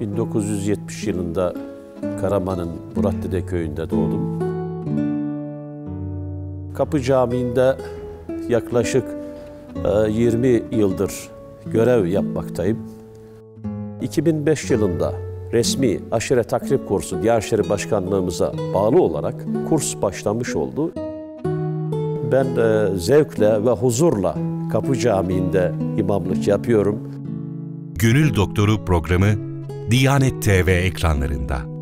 1970 yılında Karaman'ın Muratdede köyünde doğdum. Kapı Camii'nde yaklaşık e, 20 yıldır görev yapmaktayım. 2005 yılında resmi aşire takrip kursu İşleri Başkanlığımıza bağlı olarak kurs başlamış oldu. Ben e, zevkle ve huzurla Kapı Camii'nde imamlık yapıyorum. Gönül Doktoru programı Diyanet TV ekranlarında.